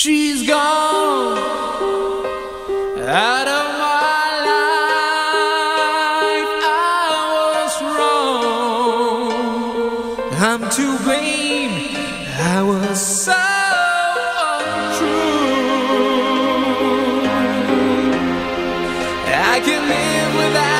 She's gone out of my life. I was wrong. I'm to blame. I was so untrue. I can live without.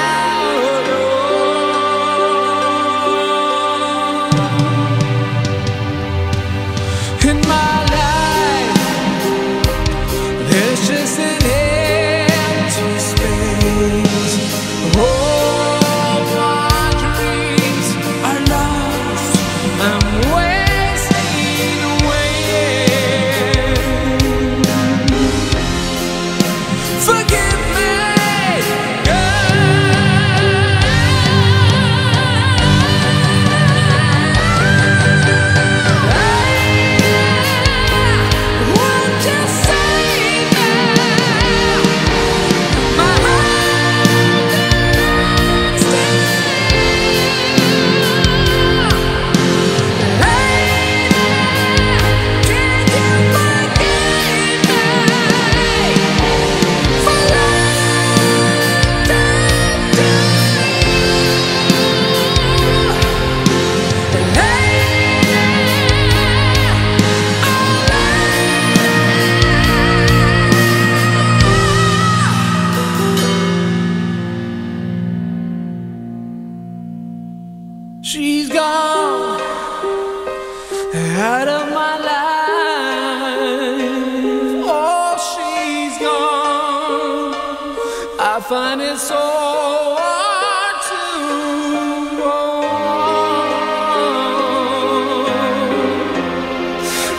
find it so hard to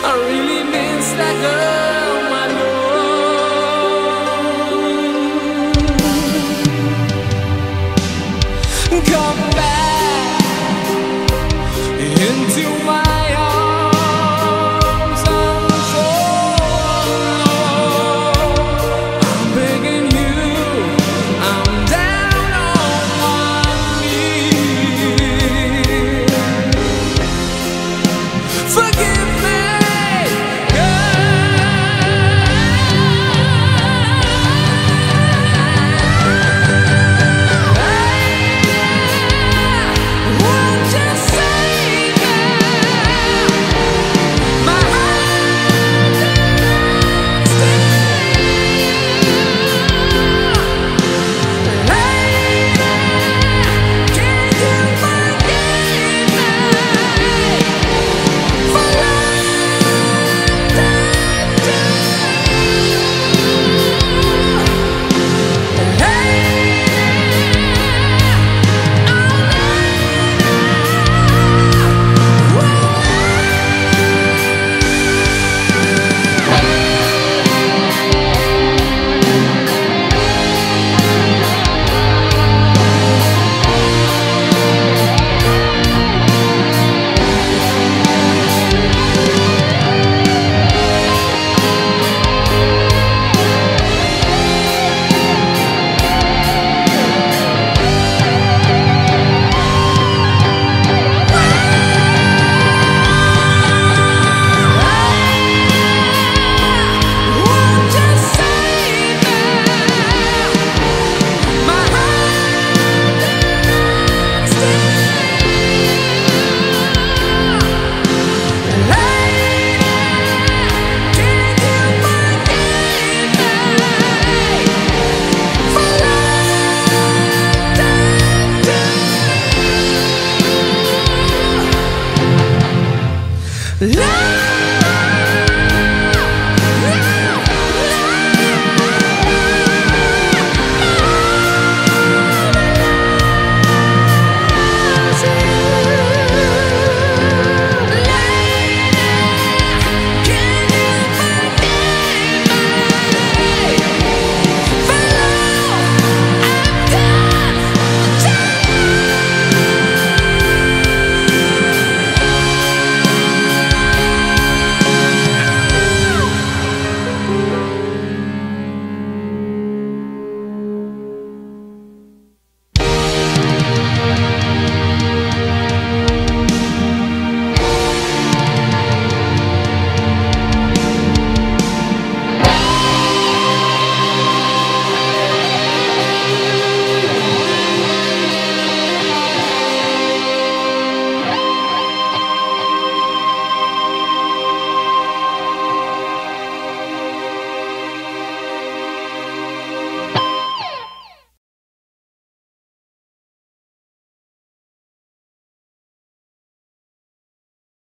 I really miss that girl.